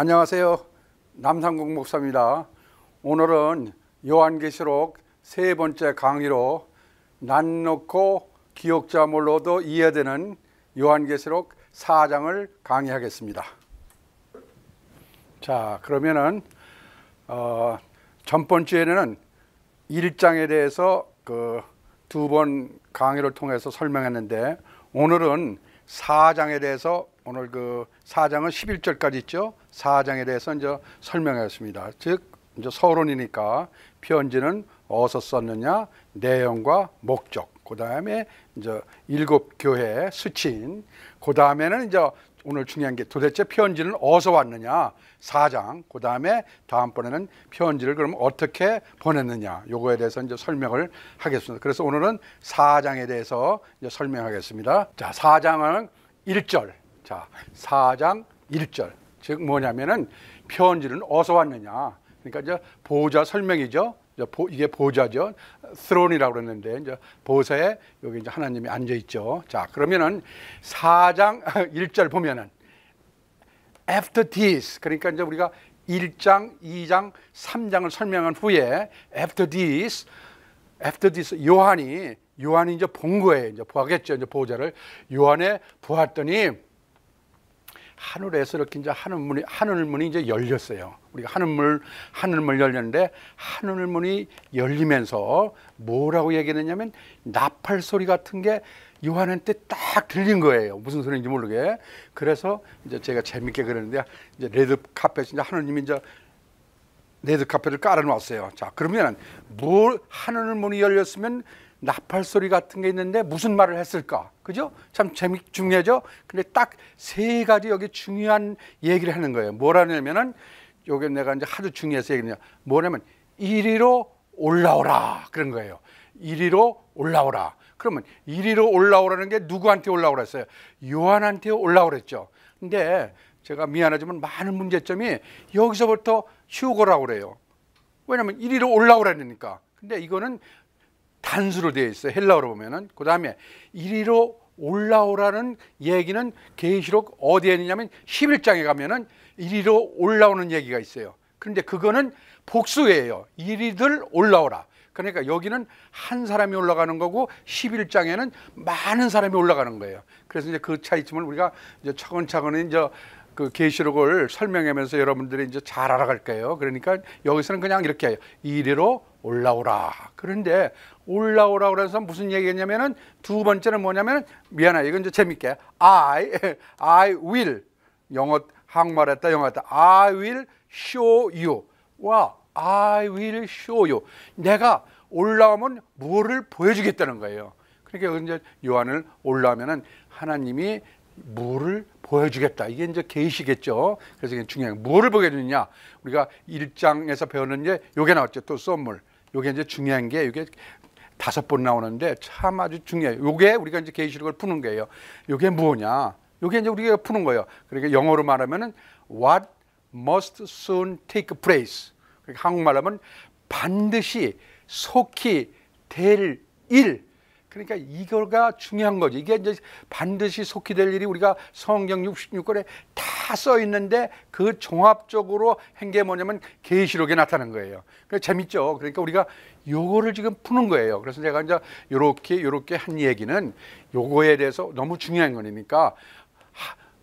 안녕하세요. 남상국 목사입니다. 오늘은 요한계시록 세 번째 강의로 난 놓고 기억자물로도 이해되는 요한계시록 4장을 강의하겠습니다. 자, 그러면은 어, 전 번째에는 1장에 대해서 그 두 번 강의를 통해서 설명했는데 오늘은 4장에 대해서 오늘 그 4장은 11절까지 있죠. 4장에 대해서 이제 설명하겠습니다. 즉 이제 서론이니까 편지는 어디서 썼느냐, 내용과 목적. 그 다음에 이제 일곱 교회 수친. 그 다음에는 이제 오늘 중요한 게 도대체 편지는 어디서 왔느냐? 4장. 그 다음에 다음번에는 편지를 그럼 어떻게 보냈느냐? 요거에 대해서 이제 설명을 하겠습니다. 그래서 오늘은 4장에 대해서 이제 설명하겠습니다. 자 4장은 1절. 자 4장 1절 즉 뭐냐면은 편지는 어디서 왔느냐 그러니까 이제 보좌 설명이죠 이게 보좌죠. 스론이라고 그러는데 이제 보좌에 여기 이제 하나님이 앉아 있죠. 자, 그러면은 4장 1절 보면은 after this 그러니까 이제 우리가 1장, 2장, 3장을 설명한 후에 after this after this 요한이 요한이 이제 본 거예요. 이제 보겠죠. 이제 보좌를 요한에 보았더니 하늘에서 이렇게 이제 하늘 문이 하늘 문이 이제 열렸어요. 우리가 하늘문 하늘문 열렸는데 하늘문이 열리면서 뭐라고 얘기했냐면 나팔 소리 같은 게 요한한테 딱 들린 거예요. 무슨 소리인지 모르게. 그래서 이제 제가 재밌게 그러는데 이제 레드 카펫 이제 하느님이 이제 레드 카펫을 깔아 놓았어요. 자 그러면 뭘 하늘 문이 열렸으면 나팔 소리 같은 게 있는데 무슨 말을 했을까? 그죠? 참 재미 중요하죠. 근데 딱 세 가지 여기 중요한 얘기를 하는 거예요. 뭐라냐면은 요게 내가 이제 하도 중요해서 얘기냐. 뭐냐면 이리로 올라오라 그런 거예요. 이리로 올라오라. 그러면 이리로 올라오라는 게 누구한테 올라오라 했어요? 요한한테 올라오랬죠. 근데 제가 미안하지만 많은 문제점이 여기서부터 휴고라고 그래요. 왜냐면 이리로 올라오라니까. 근데 이거는 단수로 되어 있어요. 헬라어로 보면은. 그 다음에 이리로 올라오라는 얘기는 계시록 어디에 있냐면 11장에 가면은 이리로 올라오는 얘기가 있어요. 그런데 그거는 복수예요. 이리들 올라오라. 그러니까 여기는 한 사람이 올라가는 거고 11장에는 많은 사람이 올라가는 거예요. 그래서 이제 그 차이점을 우리가 이제 차근차근 이제 그 계시록을 설명하면서 여러분들이 이제 잘 알아갈 거예요. 그러니까 여기서는 그냥 이렇게 이리로 올라오라. 그런데 올라오라 그래서 무슨 얘기냐면은 두 번째는 뭐냐면 미안해 이건 이제 재밌게 I I will 영어 한국말 했다 영어 했다 I will show you 와 I will show you 내가 올라오면 뭐를 보여주겠다는 거예요. 그러니까 이제 요한을 올라오면은 하나님이 뭐를 보여주겠다. 이게 이제 계시겠죠. 그래서 이게 중요한 뭐를 보여주느냐. 우리가 1장에서 배웠는 게 요게 나왔죠. 또 선물. 요게 이제 중요한 게 이게 다섯 번 나오는데 참 아주 중요해요. 요게 우리가 이제 계시록을 푸는 거예요. 요게 뭐냐? 요게 이제 우리가 푸는 거예요. 그러니까 영어로 말하면은 what must soon take place. 그러니까 한국말하면 반드시 속히 될 일. 그러니까 이거가 중요한 거지. 이게 이제 반드시 속히 될 일이 우리가 성경 66권에 다 써 있는데 그 종합적으로 한게 뭐냐면 계시록에 나타난 거예요. 그 재밌죠. 그러니까 우리가 요거를 지금 푸는 거예요. 그래서 제가 이제 요렇게 요렇게 한 얘기는 요거에 대해서 너무 중요한 거니까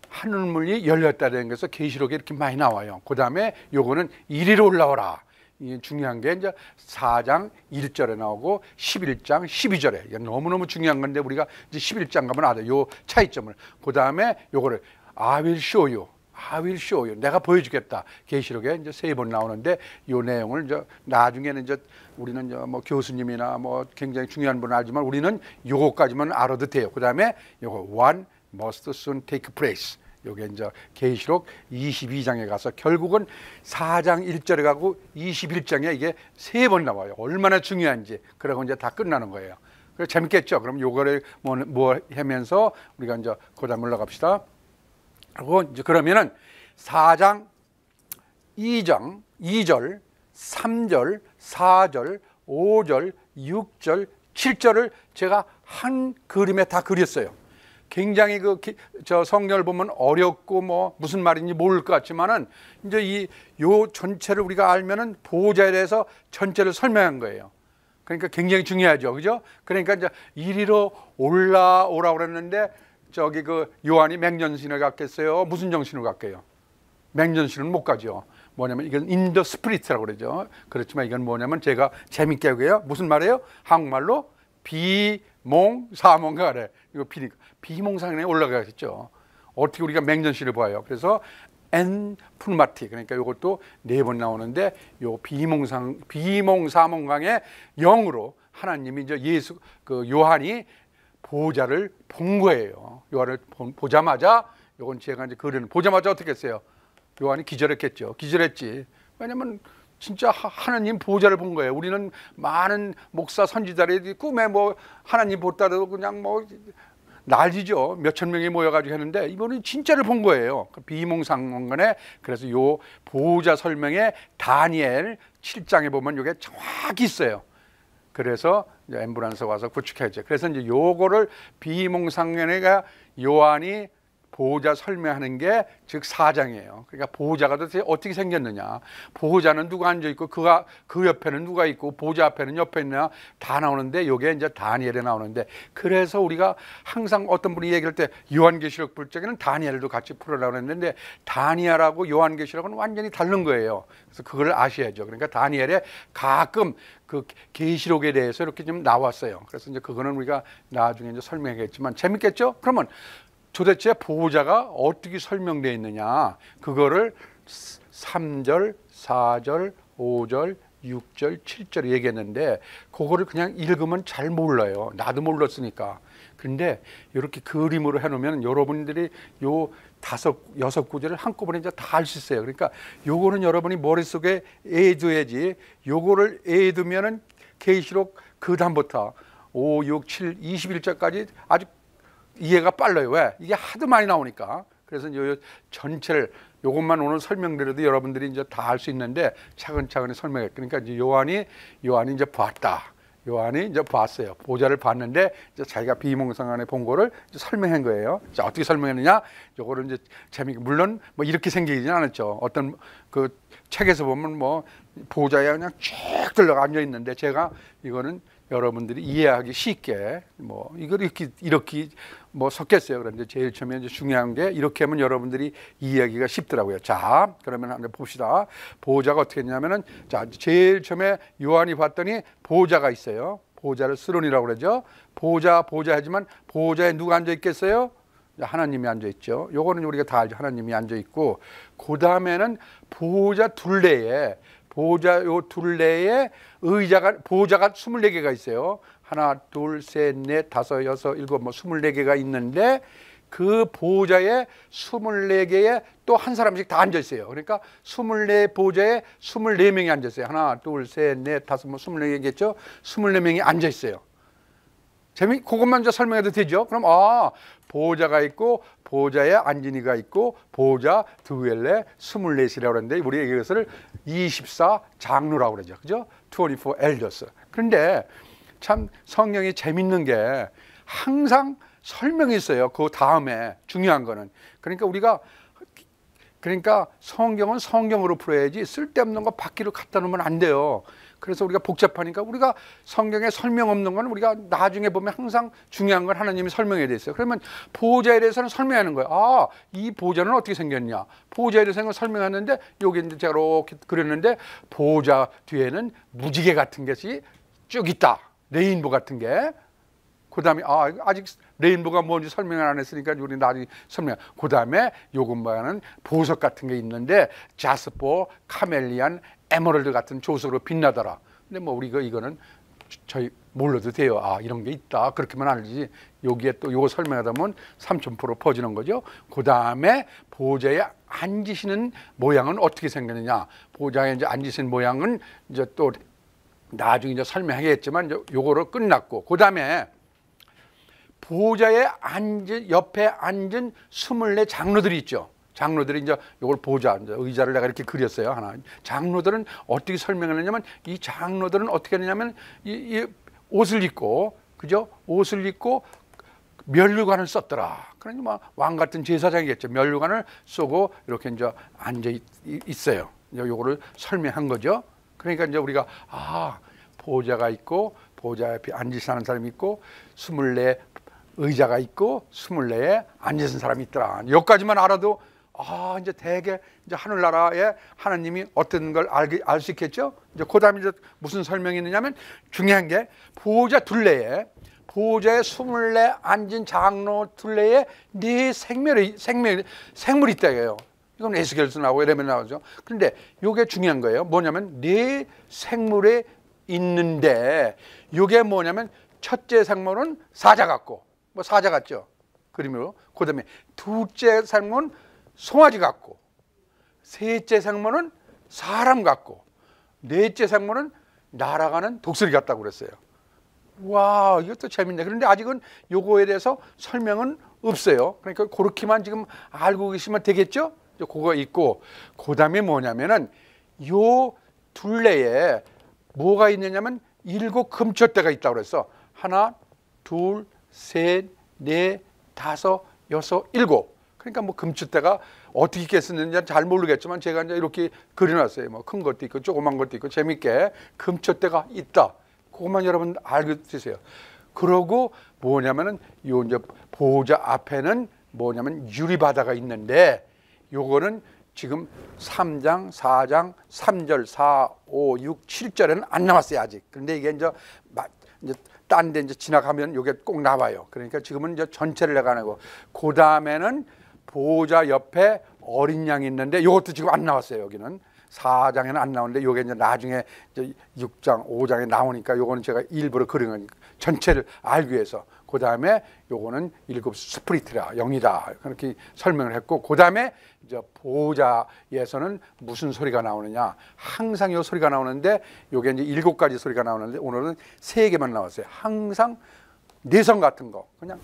하늘문이 열렸다는 것에서 계시록에 이렇게 많이 나와요. 그다음에 요거는 이리로 올라오라. 이 중요한 게 이제 4장 1절에 나오고 11장 12절에 이게 너무너무 중요한 건데 우리가 이제 11장 가면 알아요. 요 차이점을. 그다음에 요거를 I will show you. I will show you. 내가 보여주겠다. 계시록에 이제 세 번 나오는데 요 내용을 이제 나중에는 이제 우리는 이제 뭐 교수님이나 뭐 굉장히 중요한 분은 알지만 우리는 요거까지만 알아도 돼요. 그다음에 요거 one must soon take place. 요게 이제 계시록 22장에 가서 결국은 4장 1절에 가고 21장에 이게 세 번 나와요. 얼마나 중요한지. 그러고 이제 다 끝나는 거예요. 그래 재밌겠죠. 그럼 요거를 뭐, 뭐 하면서 우리가 이제 그다음 올라갑시다. 그리고 이제 그러면은 4장 2장 2절 3절 4절 5절 6절 7절을 제가 한 그림에 다 그렸어요. 굉장히 그 저 성경을 보면 어렵고 뭐 무슨 말인지 모를 것 같지만은 이제 이 요 전체를 우리가 알면은 보호자에 대해서 전체를 설명한 거예요. 그러니까 굉장히 중요하죠. 그죠? 그러니까 이제 이리로 올라오라고 그랬는데 저기 그 요한이 맹전신을 갖겠어요? 무슨 정신을 갖게요? 맹전신은 못 가죠. 뭐냐면 이건 인더 스피리트라고 그러죠. 그렇지만 이건 뭐냐면 제가 재밌게 하고요. 무슨 말이에요? 한국말로 비몽사몽가 그래. 이거 비니까 비몽상에 올라가겠죠. 어떻게 우리가 맹전신을 봐요. 그래서 엔 푸르마티 그러니까 이것도 네 번 나오는데 요 비몽상 비몽사몽강의 영으로 하나님이 이제 예수 그 요한이 보좌를 본 거예요. 요한을 보자마자 요건 제가 이제 그는 보자마자 어떻게 했어요? 요한이 기절했겠죠. 기절했지. 왜냐면 진짜 하나님 보좌를 본 거예요. 우리는 많은 목사 선지자들이 꿈에 뭐 하나님 보다도 그냥 뭐 난리죠. 몇천 명이 모여가지고 했는데 이번은 진짜를 본 거예요. 그 비몽상건에 그래서 요 보호자 설명에 다니엘 7장에 보면 이게 정확히 있어요. 그래서 엠브란스 와서 구축했죠. 그래서 이제 요거를 비몽상면에가 요한이 보호자 설명하는 게 즉 사장이에요. 그러니까 보호자가 도대체 어떻게 생겼느냐. 보호자는 누가 앉아 있고 그가 그 옆에는 누가 있고 보호자 앞에는 옆에 있냐 다 나오는데 요게 이제 다니엘에 나오는데 그래서 우리가 항상 어떤 분이 얘기할 때 요한계시록 볼 적에는 다니엘도 같이 풀어라고 했는데 다니엘하고 요한계시록은 완전히 다른 거예요. 그래서 그걸 아셔야죠. 그러니까 다니엘에 가끔 그 계시록에 대해서 이렇게 좀 나왔어요. 그래서 이제 그거는 우리가 나중에 이제 설명하겠지만 재밌겠죠? 그러면 도대체 보호자가 어떻게 설명되어 있느냐 그거를 3절, 4절, 5절, 6절, 7절 얘기했는데 그거를 그냥 읽으면 잘 몰라요. 나도 몰랐으니까. 근데 이렇게 그림으로 해놓으면 여러분들이 요 다섯 여섯 구절을 한꺼번에 이제 다 알 수 있어요. 그러니까 요거는 여러분이 머릿속에 애둬야지. 요거를 애두면은 계시록 그 다음부터 5, 6, 7, 21절까지 아주 이해가 빨라요. 왜? 이게 하도 많이 나오니까. 그래서 요 전체를 요것만 오늘 설명드려도 여러분들이 이제 다 알 수 있는데 차근차근 설명해. 그러니까 이제 요한이 요한이 이제 봤다. 요한이 이제 봤어요. 보좌를 봤는데 이제 자기가 비몽상안에 본 거를 설명한 거예요. 자, 어떻게 설명했느냐? 요거를 이제 재미있게 물론 뭐 이렇게 생기진 않았죠. 어떤 그 책에서 보면 뭐 보좌에 그냥 쭉 들어가 앉아 있는데 제가 이거는 여러분들이 이해하기 쉽게 뭐 이걸 이렇게 이렇게 뭐 섞였어요. 그런데 제일 처음에 이제 중요한 게 이렇게 하면 여러분들이 이해하기가 쉽더라고요. 자, 그러면 한번 봅시다. 보호자가 어떻게 했냐면은 자, 제일 처음에 요한이 봤더니 보호자가 있어요. 보호자를 스론이라고 그러죠. 보호자 보호자 하지만 보호자에 누가 앉아 있겠어요? 하나님이 앉아 있죠. 요거는 우리가 다 알죠. 하나님이 앉아 있고 그 다음에는 보호자 둘레에 보호자 요 둘레에 의자가 보호자가 24개가 있어요. 하나, 둘, 셋, 넷, 다섯, 여섯, 일곱 뭐 24개가 있는데 그 보호자에 24개에 또 한 사람씩 다 앉아 있어요. 그러니까 24 보호자에 24명이 앉아 있어요. 하나, 둘, 셋, 넷, 다섯 뭐 24개겠죠? 24명이 앉아 있어요. 재미 그것만 저 설명해도 되죠? 그럼 아 보호자가 있고 보호자에 안진이가 있고 보호자 두엘레 스물넷이라고 그러는데 우리가 이것을 24 장로라고 그러죠. 그죠? 24 엘더스. 그런데 참 성경이 재밌는 게 항상 설명이 있어요. 그 다음에 중요한 거는. 그러니까 우리가 그러니까 성경은 성경으로 풀어야지 쓸데없는 거 바퀴로 갖다 놓으면 안 돼요. 그래서 우리가 복잡하니까 우리가 성경에 설명 없는 건 우리가 나중에 보면 항상 중요한 건 하나님이 설명해 돼 있어요. 그러면 보좌에 대해서는 설명하는 거예요. 아, 이 보좌는 어떻게 생겼냐? 보좌에 대해서 설명하는데 여기 이제 제가 이렇게 그렸는데 보좌 뒤에는 무지개 같은 것이 쭉 있다. rainbow 같은 게. 그 다음에 아, 아직 rainbow가 뭔지 설명을 안 했으니까 우리 나중에 설명. 그 다음에 요금바는 보석 같은 게 있는데 자스포, 카멜리안, 에머럴드 같은 조석으로 빛나더라. 근데 뭐 우리가 이거는 저희 몰라도 돼요. 아 이런 게 있다. 그렇게만 알지. 여기에 또 요거 설명하다 보면 삼천포로 퍼지는 거죠. 그 다음에 보좌에 앉으시는 모양은 어떻게 생겼느냐. 보좌에 이제 앉으신 모양은 이제 또 나중에 이제 설명하겠지만 요거로 끝났고 그 다음에 보좌에 앉은 옆에 앉은 스물네 장로들이 있죠. 장로들이 이제 이걸 이제 의자를 내가 이렇게 그렸어요 하나. 장로들은 어떻게 설명하느냐면 이 장로들은 어떻게 하느냐면 이, 이 옷을 입고 그죠? 옷을 입고 면류관을 썼더라. 그러니 뭐왕 같은 제사장이겠죠. 면류관을 쓰고 이렇게 이제 앉아 있, 있어요. 요거를 설명한 거죠. 그러니까 이제 우리가 아 보좌가 있고 보좌 옆에 앉으 사는 사람이 있고 스물네 의자가 있고 스물네에 앉으신 사람이 있더라. 여기까지만 알아도 아 이제 대개 이제 하늘나라에 하나님이 어떤 걸 알 수 있겠죠. 이제 그다음에 이제 무슨 설명이 있느냐면 중요한 게 보좌 둘레에 보좌에 스물네 앉은 장로 둘레에 네 생멸이 생멸 생물이 있다예요. 이건 에스겔서 나오고 에레미야 나오죠. 그런데 이게 중요한 거예요. 뭐냐면 네 생물에 있는데 이게 뭐냐면 첫째 생물은 사자 같고 뭐 사자 같죠. 그림으로. 그 다음에 둘째 생물은 송아지 같고 셋째 생물은 사람 같고 넷째 생물은 날아가는 독수리 같다고 그랬어요. 와, 이것도 재밌네. 그런데 아직은 요거에 대해서 설명은 없어요. 그러니까 그렇게만 지금 알고 계시면 되겠죠? 그거 있고 그 다음에 뭐냐면은 요 둘레에 뭐가 있느냐면 일곱 금초대가 있다고 그랬어. 하나, 둘, 셋, 넷, 다섯, 여섯, 일곱. 그러니까 뭐 금추대가 어떻게 있겠었는지 잘 모르겠지만 제가 이제 이렇게 그려놨어요. 뭐 큰 것도 있고 조그만 것도 있고 재밌게 금추대가 있다. 그것만 여러분 알고 드세요. 그러고 뭐냐면은 요 이제 보호자 앞에는 뭐냐면 유리바다가 있는데 요거는 지금 3장, 4장, 3절, 4, 5, 6, 7절에는 안 나왔어요, 아직. 그런데 이게 이제, 이제 딴 데 이제 지나가면 요게 꼭 나와요. 그러니까 지금은 이제 전체를 내가 하고, 그 다음에는 보호자 옆에 어린 양이 있는데 이것도 지금 안 나왔어요, 여기는. 4장에는 안 나오는데 요게 이제 나중에 이제 6장, 5장에 나오니까 요거는 제가 일부러 그린 거니까 전체를 알기 위해서. 그 다음에 요거는 일곱 스프리트라 영이다. 그렇게 설명을 했고 그 다음에 이제 보호자에서는 무슨 소리가 나오느냐. 항상 요 소리가 나오는데 요게 이제 일곱 가지 소리가 나오는데 오늘은 세 개만 나왔어요. 항상 내성 같은 거 그냥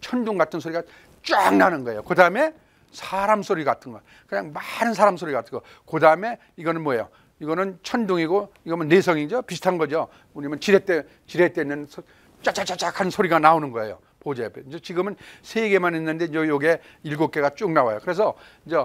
천둥 같은 소리가 쫙 나는 거예요. 그 다음에 사람 소리 같은 거 그냥 많은 사람 소리 같은 거그 다음에 이거는 뭐예요? 이거는 천둥이고 이거는 내성이죠? 비슷한 거죠? 우리는 지렛대 지렛대는 짜짜짜짝 하는 소리가 나오는 거예요. 보좌 옆에. 이제 지금은 세 개만 있는데 이제 요게 일곱 개가 쭉 나와요. 그래서 이제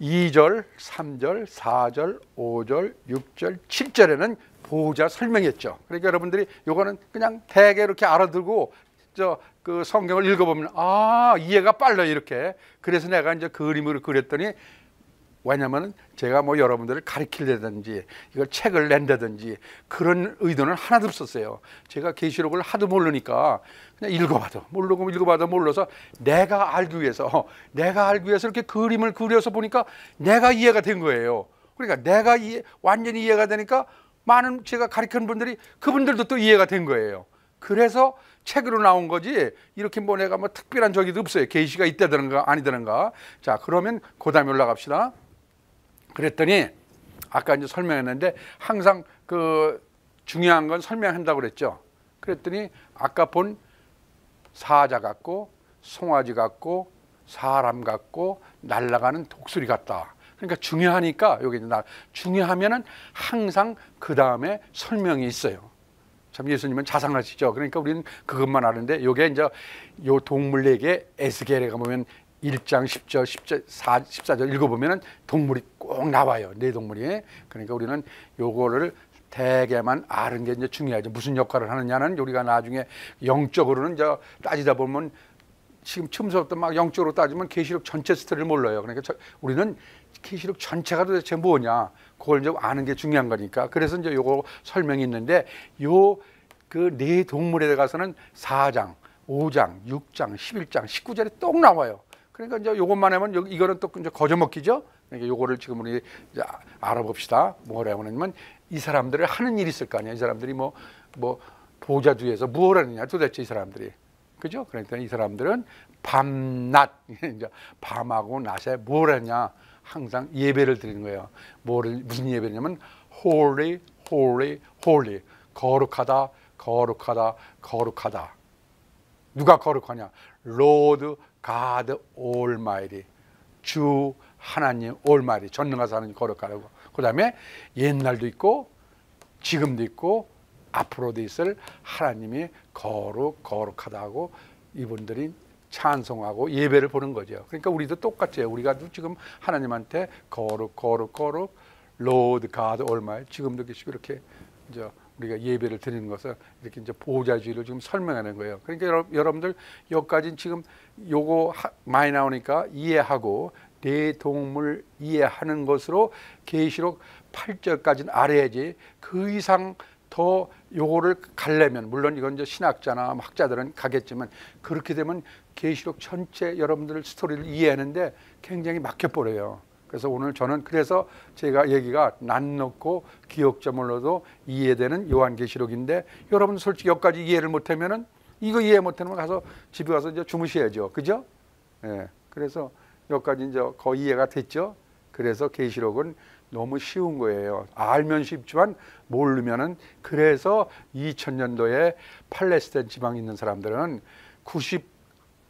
2절, 3절, 4절, 5절, 6절, 7절에는 보호자 설명했죠. 그러니까 여러분들이 요거는 그냥 대개 이렇게 알아들고 저 그 성경을 읽어보면 아 이해가 빨라 이렇게 그래서 내가 이제 그림으로 그렸더니 왜냐하면 제가 뭐 여러분들을 가르치려든지 이걸 책을 낸다든지 그런 의도는 하나도 없었어요. 제가 계시록을 하도 모르니까 그냥 읽어봐도 모르고 읽어봐도 몰라서 내가 알기 위해서 내가 알기 위해서 이렇게 그림을 그려서 보니까 내가 이해가 된 거예요. 그러니까 내가 이해, 완전히 이해가 되니까 많은 제가 가르치는 분들이 그분들도 또 이해가 된 거예요. 그래서 책으로 나온 거지 이렇게 뭐 내가 뭐 특별한 적이 없어요. 계시가 있다든가 아니다든가. 자 그러면 고다음에 올라갑시다. 그랬더니 아까 이제 설명했는데 항상 그 중요한 건 설명한다고 그랬죠. 그랬더니 아까 본 사자 같고 송아지 같고 사람 같고 날아가는 독수리 같다. 그러니까 중요하니까 여기 나 중요하면은 항상 그 다음에 설명이 있어요. 참 예수님은 자상하시죠. 그러니까 우리는 그것만 아는데 요게 이제 요 동물에게 에스겔에 가 보면 1장 10절, 10절, 4, 14절 읽어보면 동물이 꼭 나와요. 네 동물이. 그러니까 우리는 요거를 대개만 아는 게 이제 중요하죠. 무슨 역할을 하느냐는 우리가 나중에 영적으로는 저 따지다 보면 지금 처음부터 막 영적으로 따지면 계시록 전체 스토리를 몰라요. 그러니까 저, 우리는 계시록 전체가 도대체 뭐냐 그걸 이제 아는 게 중요한 거니까. 그래서 이제 요거 설명이 있는데 요 그 네 동물에 가서는 4장, 5장, 6장, 11장, 19절에 똑 나와요. 그러니까 이제 요것만 하면 여기 이거는 또 이제 거저먹기죠. 그러니까 요거를 지금 우리 이제 알아봅시다. 뭐라고 하냐면 이 사람들을 하는 일이 있을 거 아니야. 이 사람들이 뭐 뭐 보좌 뒤에서 무엇 하느냐 도대체 이 사람들이. 그죠? 그러니까 이 사람들은 밤낮 이제 밤하고 낮에 뭘 하냐 항상 예배를 드리는 거예요. 뭐를 무슨 예배냐면 holy holy holy 거룩하다 거룩하다 거룩하다. 누가 거룩하냐? Lord God Almighty 주 하나님 Almighty 전능하사 하나님 거룩하라고 그 다음에 옛날도 있고 지금도 있고 앞으로도 있을 하나님이 거룩 거룩하다고 이분들이 찬송하고 예배를 보는 거죠. 그러니까 우리도 똑같아요. 우리가 지금 하나님한테 거룩 거룩 거룩 Lord God Almighty 지금도 계시고 이렇게 이제 우리가 예배를 드리는 것을 이렇게 이제 보호자주의를 지금 설명하는 거예요. 그러니까 여러분들 여기까지 지금 요거 많이 나오니까 이해하고 대동물 이해하는 것으로 계시록 8절까지는 알아야지 그 이상 더 요거를 갈려면 물론 이건 이제 신학자나 학자들은 가겠지만 그렇게 되면 계시록 전체 여러분들 스토리를 이해하는데 굉장히 막혀 버려요. 그래서 오늘 저는 그래서 제가 얘기가 기억점을 넣어도 이해되는 요한계시록인데 여러분 솔직히 여기까지 이해를 못하면은 이거 이해 못하면 가서 집에 가서 이제 주무셔야죠. 그죠? 예. 그래서 여기까지 이제 거의 이해가 됐죠. 그래서 계시록은 너무 쉬운 거예요. 알면 쉽지만 모르면은 그래서 2000년도에 팔레스타인 지방에 있는 사람들은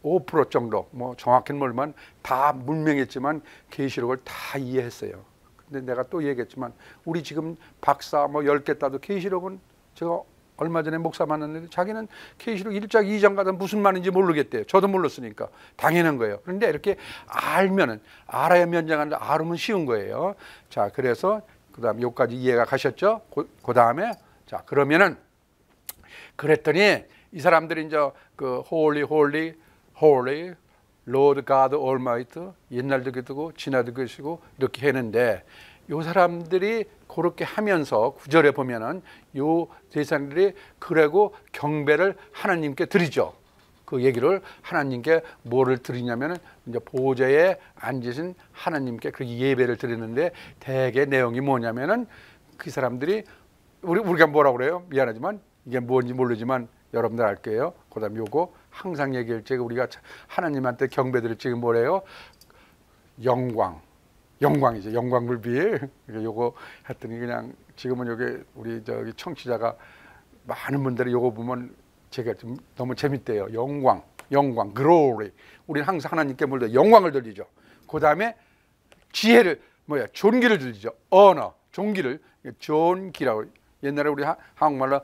95% 정도 뭐 정확히는 모르지만 다 문명했지만 계시록을 다 이해했어요. 근데 내가 또 얘기했지만 우리 지금 박사 뭐 10개 따도 계시록은 제가 얼마 전에 목사 만났는데 자기는 계시록 1장 2장 가다 무슨 말인지 모르겠대요. 저도 몰랐으니까 당연한 거예요. 그런데 이렇게 알면은 알아야 면장하는데 알으면 쉬운 거예요. 자, 그래서 그다음 여기까지 이해가 가셨죠? 그, 그 다음에 자, 그러면은 그랬더니 이 사람들이 이제 그 Holy Holy Holy Lord God Almighty 옛날도 그러고 지금도 그러시고 이렇게 했는데 요 사람들이 그렇게 하면서 구절에 보면은 요 대사들이 그래고 경배를 하나님께 드리죠. 그 얘기를 하나님께 뭐를 드리냐면은 이제 보좌에 앉으신 하나님께 그 예배를 드리는데 대개 내용이 뭐냐면은 그 사람들이 우리 우리가 뭐라 그래요? 미안하지만 이게 뭔지 모르지만 여러분들 알 거예요. 그다음 요거 항상 얘기할 때 우리가 하나님한테 경배 드릴 때 뭐래요? 영광, 영광이죠. 영광불비. 요거 했더니 그냥 지금은 여기 우리 저기 청취자가 많은 분들이 요거 보면 제가 좀 너무 재밌대요. 영광, 영광, glory. 우리는 항상 하나님께 물려 영광을 돌리죠. 그 다음에 지혜를 뭐야 존귀를 들리죠. 언어, 존귀를 존귀라고 옛날에 우리 하, 한국말로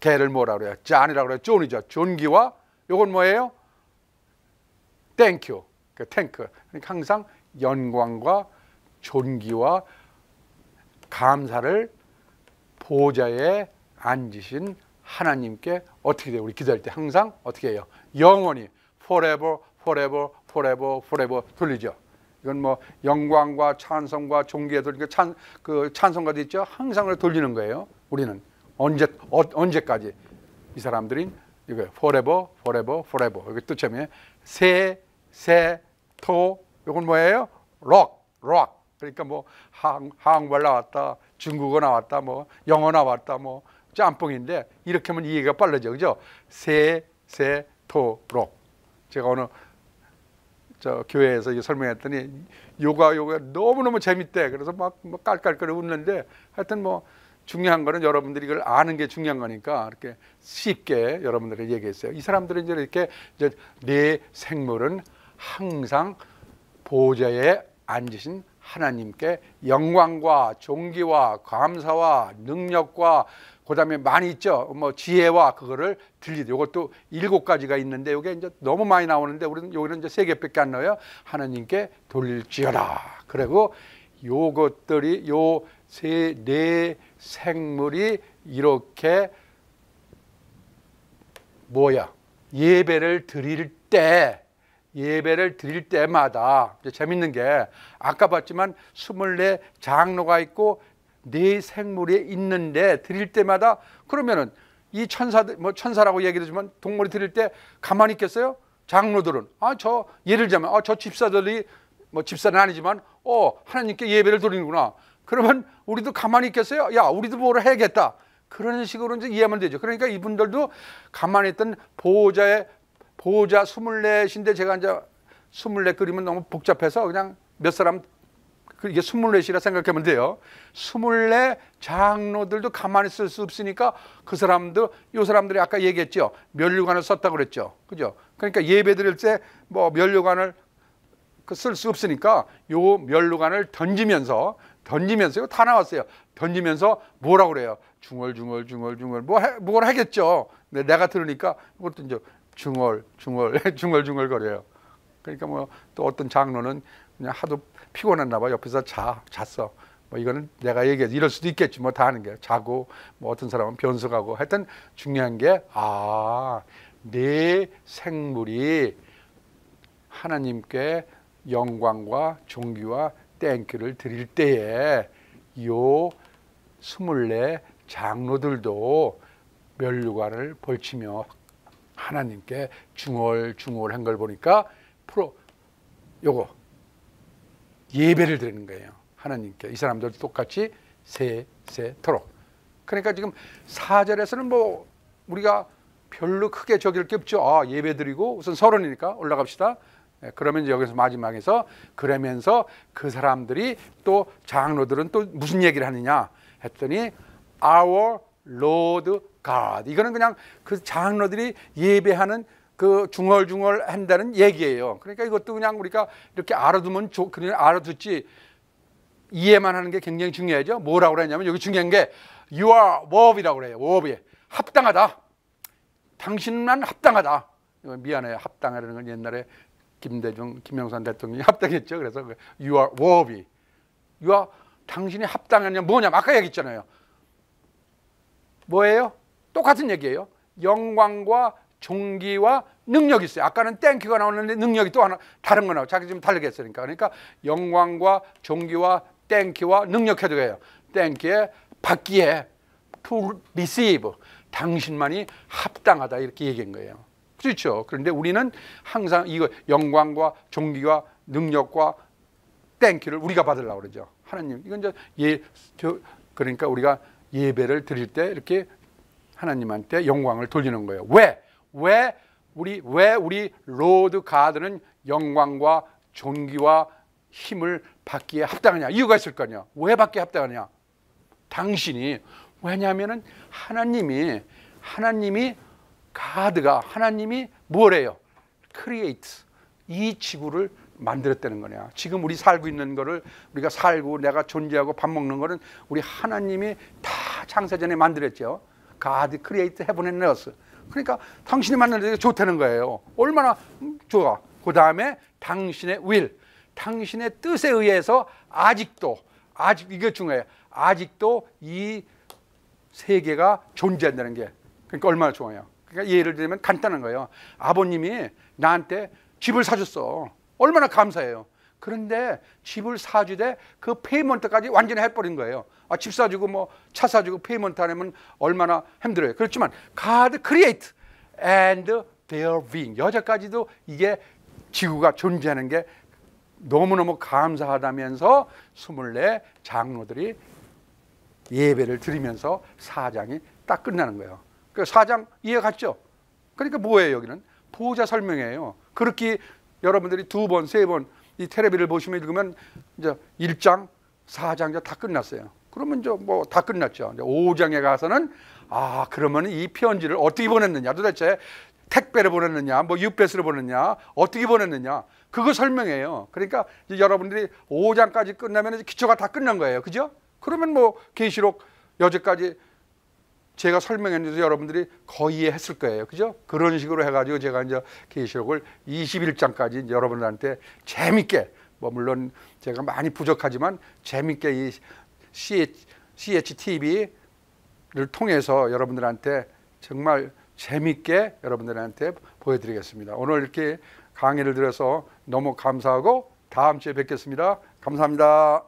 개를 뭐라 그래요? 짠이라고 그래요. 존이죠. 존귀와 요건 뭐예요? 땡큐. 그 탱크. 그러니까 항상 영광과 존귀와 감사를 보좌에 앉으신 하나님께 어떻게 돼요? 우리 기도할 때 항상 어떻게 해요? 영원히 forever, forever, forever, forever 돌리죠. 이건 뭐 영광과 찬송과 존귀에 돌리니까 찬, 그 찬송가도 있죠. 항상을 돌리는 거예요. 우리는 언제 어, 언제까지 이 사람들이 이거 forever, forever, forever. 이게 뜻점이 세, 세, 토. 이건 뭐예요? rock, rock. 그러니까 뭐 한, 한국말 나왔다, 중국어 나왔다, 뭐 영어 나왔다, 뭐 짬뽕인데 이렇게 하면 이해가 빨라져, 그죠? 세, 세, 토, 록. 제가 오늘 저 교회에서 설명했더니 요가 요가 너무 너무 재밌대. 그래서 막, 막 깔깔거리 웃는데 하여튼 뭐 중요한 거는 여러분들이 이걸 아는 게 중요한 거니까 이렇게 쉽게 여러분들에게 얘기했어요. 이 사람들은 이제 이렇게 이제 내 생물은 항상 보좌에 앉으신 하나님께 영광과 존귀와 감사와 능력과 그다음에 많이 있죠. 뭐 지혜와 그거를 들리죠. 이것도 일곱 가지가 있는데 이게 이제 너무 많이 나오는데 우리는 여기는 이제 세 개밖에 안 넣어요. 하나님께 돌릴지어다. 그리고 요것들이 요 세 네 생물이 이렇게 뭐야? 예배를 드릴 때 예배를 드릴 때마다 재밌는 게 아까 봤지만 스물네 장로가 있고 네 생물이 있는데 드릴 때마다 그러면은 이 천사들 뭐 천사라고 얘기를 하지만 동물이 드릴 때 가만히 있겠어요? 장로들은. 아 저 예를 들자면 아 저 집사들이 뭐 집사는 아니지만 어 하나님께 예배를 드리는구나 그러면 우리도 가만히 있겠어요? 야 우리도 뭐를 해야겠다 그런 식으로 이제 이해하면 되죠 그러니까 이분들도 가만히 있던 보호자의 보호자 24인데 제가 이제 24 그리면 너무 복잡해서 그냥 몇 사람 그 이게 24이라 생각하면 돼요. 24 장로들도 가만히 있을 수 없으니까 그 사람도 요 사람들이 아까 얘기했죠. 면류관을 썼다 그랬죠. 그죠? 그러니까 예배 드릴 때 뭐 면류관을 그쓸수 없으니까 요 면류관을 던지면서 던지면서 이거 다 나왔어요. 던지면서 뭐라고 그래요? 중얼중얼 중얼중얼 뭐 해, 뭘 하겠죠. 내가 들으니까 그것도 이제 중얼 중얼 중얼중얼 거려요. 그러니까 뭐 또 어떤 장로는 그냥 하도 피곤했나 봐 옆에서 자 잤어. 뭐 이거는 내가 얘기해 이럴 수도 있겠지 뭐 다 하는 게 자고 뭐 어떤 사람은 변석하고 하여튼 중요한 게 아 내 생물이 하나님께 영광과 존귀와 땡큐를 드릴 때에 요 스물네 장로들도 멸류관을 벌치며 하나님께 중얼중얼한 걸 보니까 프로 요거 예배를 드리는 거예요. 하나님께 이 사람들도 똑같이 세세토록. 그러니까 지금 사절에서는뭐 우리가 별로 크게 적일 게 없죠. 아, 예배 드리고 우선 서론이니까 올라갑시다. 예, 그러면 여기서 마지막에서 그러면서 그 사람들이 또 장로들은 또 무슨 얘기를 하느냐 했더니 our Lord God 이거는 그냥 그 장로들이 예배하는 그 중얼중얼 한다는 얘기예요. 그러니까 이것도 그냥 우리가 이렇게 알아두면 좋, 그냥 알아듣지 이해만 하는 게 굉장히 중요하죠. 뭐라고 그랬냐면 여기 중요한 게 you are worthy라고 그래요. worthy 합당하다. 당신만 합당하다. 미안해요. 합당하라는 건 옛날에 김대중, 김영삼 대통령이 합당했죠. 그래서 you are worthy. you are 당신이 합당하냐 뭐냐 아까 얘기했잖아요. 뭐예요? 똑같은 얘기예요. 영광과 존귀와 능력이 있어요. 아까는 thank you가 나오는데 능력이 또 하나 다른 거 나와. 자기 좀 다르게 했으니까. 그러니까 영광과 존귀와 thank you와 능력 해도 해요. Thank you에 받기에 to receive 당신만이 합당하다 이렇게 얘기한 거예요. 그렇죠. 그런데 우리는 항상 이거 영광과 존귀와 능력과 thank you를 우리가 받으려고 그러죠. 하나님. 이건 이제 예, 저, 그러니까 우리가 예배를 드릴 때 이렇게 하나님한테 영광을 돌리는 거예요. 왜? 왜 우리 왜 우리 Lord God는 영광과 존귀와 힘을 받기에 합당하냐? 이유가 있을 거냐? 왜 받기에 합당하냐? 당신이 왜냐하면은 하나님이 하나님이 God가 하나님이 뭐래요? create 이 지구를 만들었다는 거냐. 지금 우리 살고 있는 거를 우리가 살고 내가 존재하고 밥 먹는 거는 우리 하나님이 다 창세전에 만들었죠. Create heaven and earth. 그러니까 당신이 만드는 좋다는 거예요. 얼마나 좋아. 그 다음에 당신의 will, 당신의 뜻에 의해서 아직도 아직 이게 중요해요. 아직도 이 세계가 존재한다는 게 그러니까 얼마나 좋아요. 그러니까 예를 들면 간단한 거예요. 아버님이 나한테 집을 사줬어. 얼마나 감사해요. 그런데 집을 사주되 그 payment까지 완전히 해버린 거예요. 아, 집 사주고 뭐 차 사주고 payment 안 하면 얼마나 힘들어요. 그렇지만 God create and their being 여자까지도 이게 지구가 존재하는 게 너무너무 감사하다면서 24 장로들이 예배를 드리면서 사장이 딱 끝나는 거예요. 그 사장 이해 갔죠? 그러니까 뭐예요 여기는? 보호자 설명이에요. 그렇게 여러분들이 두 번, 세 번 이 테레비를 보시면 읽으면 이제 1장, 4장 이제 다 끝났어요. 그러면 이제 뭐 다 끝났죠. 이제 5장에 가서는 아, 그러면 이 편지를 어떻게 보냈느냐? 도대체 택배를 보냈느냐? 뭐 UPS를 보냈느냐? 어떻게 보냈느냐? 그거 설명해요. 그러니까 여러분들이 5장까지 끝나면 기초가 다 끝난 거예요. 그죠? 그러면 뭐 계시록 여기까지 제가 설명했는데 여러분들이 거의 이해했을 거예요. 그죠? 그런 식으로 해가지고 제가 이제 계시록을 21장까지 여러분들한테 재밌게 뭐 물론 제가 많이 부족하지만 재밌게 이 CH, CHTV를 통해서 여러분들한테 정말 재밌게 여러분들한테 보여드리겠습니다. 오늘 이렇게 강의를 들어서 너무 감사하고 다음 주에 뵙겠습니다. 감사합니다.